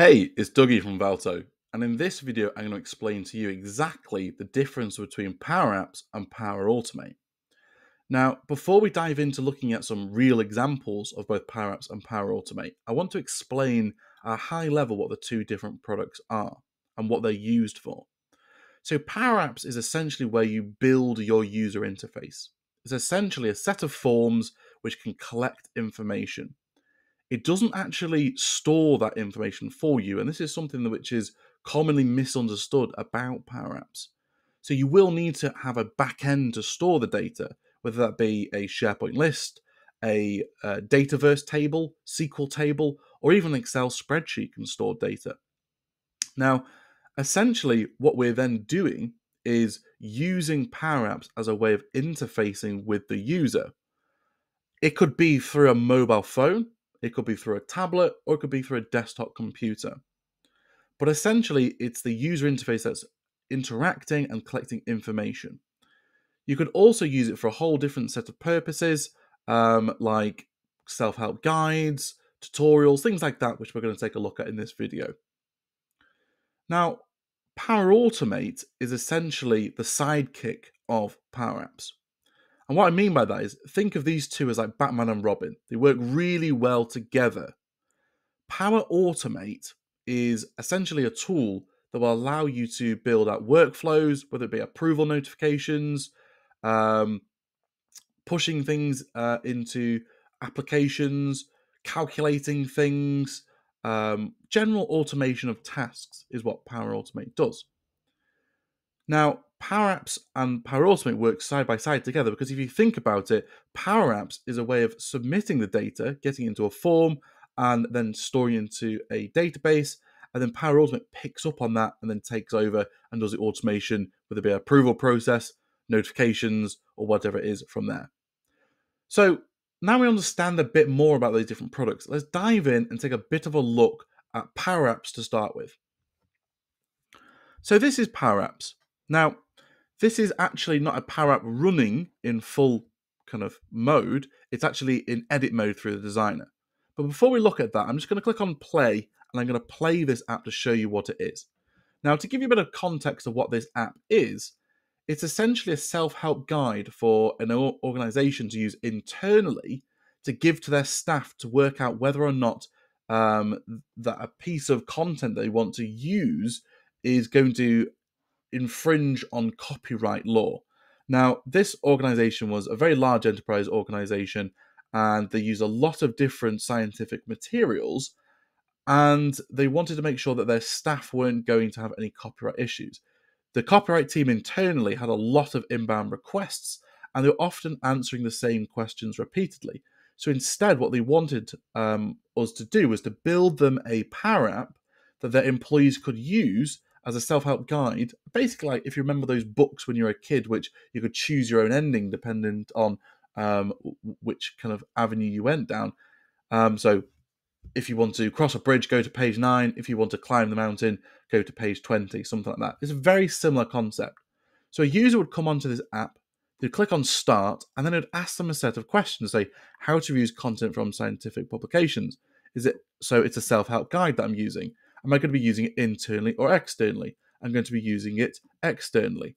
Hey, it's Dougie from Valto, and in this video I'm going to explain to you exactly the difference between Power Apps and Power Automate. Now, before we dive into looking at some real examples of both Power Apps and Power Automate, I want to explain at a high level what the two different products are and what they're used for. So, Power Apps is essentially where you build your user interface. It's essentially a set of forms which can collect information it doesn't actually store that information for you. And this is something which is commonly misunderstood about Power Apps. So you will need to have a back end to store the data, whether that be a SharePoint list, a, a Dataverse table, SQL table, or even an Excel spreadsheet can store data. Now, essentially, what we're then doing is using Power Apps as a way of interfacing with the user. It could be through a mobile phone, it could be through a tablet or it could be through a desktop computer. But essentially, it's the user interface that's interacting and collecting information. You could also use it for a whole different set of purposes, um, like self help guides, tutorials, things like that, which we're going to take a look at in this video. Now, Power Automate is essentially the sidekick of Power Apps. And what I mean by that is think of these two as like Batman and Robin. They work really well together. Power Automate is essentially a tool that will allow you to build out workflows, whether it be approval notifications, um, pushing things uh, into applications, calculating things, um, general automation of tasks is what Power Automate does. Now, Power Apps and Power Automate work side by side together because if you think about it, Power Apps is a way of submitting the data, getting into a form, and then storing into a database. And then Power Automate picks up on that and then takes over and does the automation, whether it be approval process, notifications, or whatever it is from there. So now we understand a bit more about these different products. Let's dive in and take a bit of a look at Power Apps to start with. So this is Power Apps. Now, this is actually not a power app running in full kind of mode. It's actually in edit mode through the designer. But before we look at that, I'm just going to click on play and I'm going to play this app to show you what it is. Now, to give you a bit of context of what this app is, it's essentially a self help guide for an organization to use internally to give to their staff to work out whether or not um, that a piece of content they want to use is going to infringe on copyright law. Now, this organization was a very large enterprise organization and they use a lot of different scientific materials and they wanted to make sure that their staff weren't going to have any copyright issues. The copyright team internally had a lot of inbound requests and they were often answering the same questions repeatedly. So instead, what they wanted um, us to do was to build them a power app that their employees could use as a self-help guide basically like if you remember those books when you were a kid which you could choose your own ending dependent on um, which kind of avenue you went down. Um, so if you want to cross a bridge go to page 9 if you want to climb the mountain go to page 20 something like that. It's a very similar concept. So a user would come onto this app they'd click on start and then it'd ask them a set of questions say how to use content from scientific publications. Is it so it's a self-help guide that i'm using Am I going to be using it internally or externally? I'm going to be using it externally.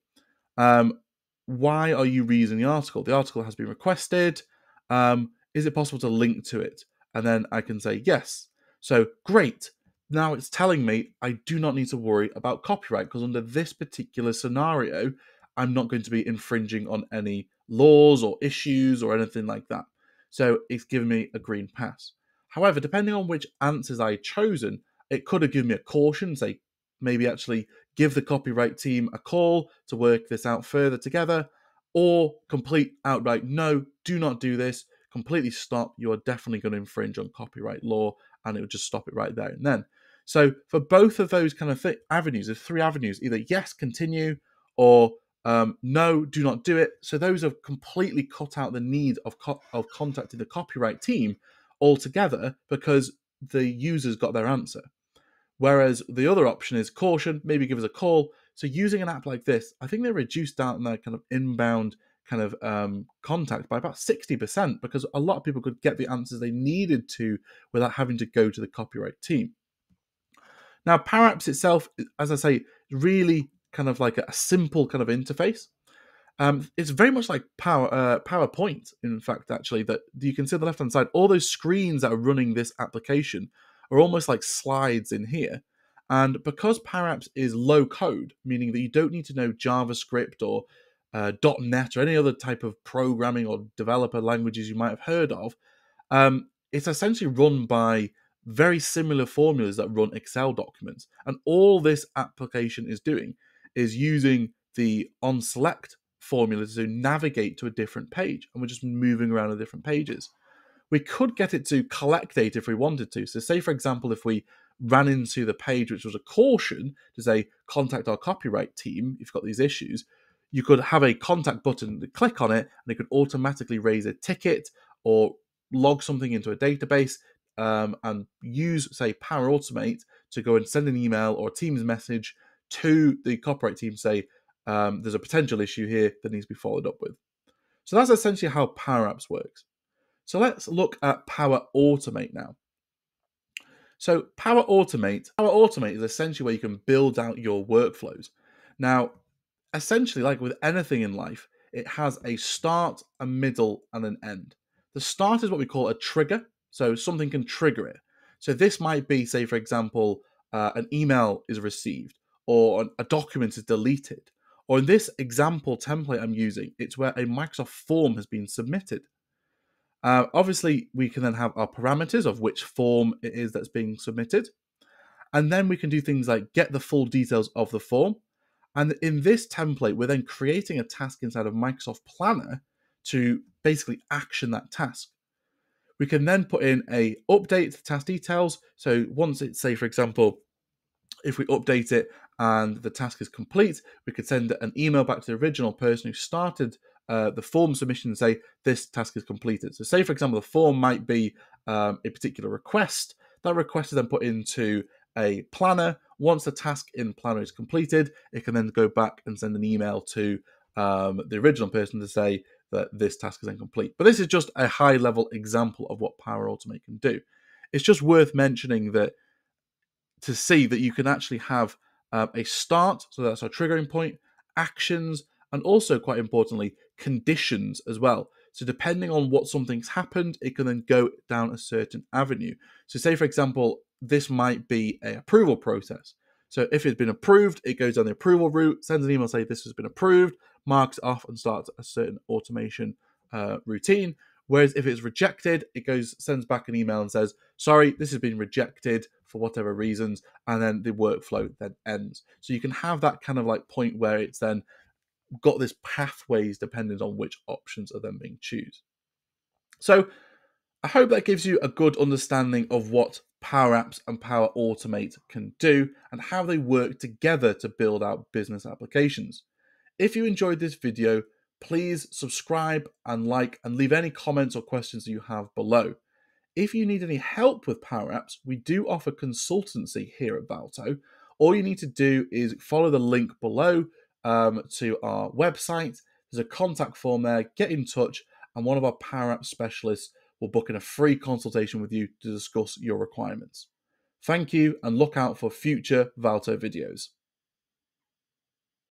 Um, why are you reusing the article? The article has been requested. Um, is it possible to link to it? And then I can say yes. So great. Now it's telling me I do not need to worry about copyright because under this particular scenario, I'm not going to be infringing on any laws or issues or anything like that. So it's given me a green pass. However, depending on which answers I chosen, it could have given me a caution, say maybe actually give the copyright team a call to work this out further together, or complete outright no, do not do this, completely stop. You are definitely going to infringe on copyright law, and it would just stop it right there and then. So for both of those kind of th- avenues, there's three avenues: either yes, continue, or um, no, do not do it. So those have completely cut out the need of co- of contacting the copyright team altogether because the users got their answer. Whereas the other option is caution, maybe give us a call. So using an app like this, I think they reduced down their kind of inbound kind of um, contact by about 60% because a lot of people could get the answers they needed to without having to go to the copyright team. Now, Power Apps itself, as I say, really kind of like a simple kind of interface. Um, it's very much like Power uh, PowerPoint, in fact, actually, that you can see on the left hand side, all those screens that are running this application are almost like slides in here. And because Power Apps is low code, meaning that you don't need to know JavaScript or uh, .NET or any other type of programming or developer languages you might have heard of, um, it's essentially run by very similar formulas that run Excel documents. And all this application is doing is using the on select formula to navigate to a different page. And we're just moving around the different pages. We could get it to collect data if we wanted to. So, say, for example, if we ran into the page which was a caution to say, contact our copyright team if you've got these issues, you could have a contact button, to click on it, and it could automatically raise a ticket or log something into a database um, and use, say, Power Automate to go and send an email or a Teams message to the copyright team, say, um, there's a potential issue here that needs to be followed up with. So that's essentially how Power Apps works. So let's look at Power Automate now. So Power Automate, Power Automate is essentially where you can build out your workflows. Now, essentially, like with anything in life, it has a start, a middle, and an end. The start is what we call a trigger, so something can trigger it. So this might be, say, for example, uh, an email is received or a document is deleted. Or in this example template I'm using, it's where a Microsoft form has been submitted. Uh, obviously, we can then have our parameters of which form it is that's being submitted. And then we can do things like get the full details of the form. And in this template, we're then creating a task inside of Microsoft Planner to basically action that task. We can then put in a update to task details. So once it's say, for example, if we update it and the task is complete, we could send an email back to the original person who started uh, the form submission say this task is completed. So, say for example, the form might be um, a particular request. That request is then put into a planner. Once the task in planner is completed, it can then go back and send an email to um, the original person to say that this task is incomplete. But this is just a high level example of what Power Automate can do. It's just worth mentioning that to see that you can actually have uh, a start, so that's our triggering point, actions, and also quite importantly, conditions as well. So depending on what something's happened, it can then go down a certain avenue. So say for example, this might be a approval process. So if it's been approved, it goes down the approval route, sends an email say this has been approved, marks off and starts a certain automation uh, routine. Whereas if it's rejected, it goes sends back an email and says, "Sorry, this has been rejected for whatever reasons," and then the workflow then ends. So you can have that kind of like point where it's then got this pathways depending on which options are then being choose. So I hope that gives you a good understanding of what Power Apps and Power Automate can do and how they work together to build out business applications. If you enjoyed this video, please subscribe and like and leave any comments or questions that you have below. If you need any help with Power Apps, we do offer consultancy here at Valto. All you need to do is follow the link below um, to our website. There's a contact form there. Get in touch, and one of our Power Apps specialists will book in a free consultation with you to discuss your requirements. Thank you, and look out for future Valto videos.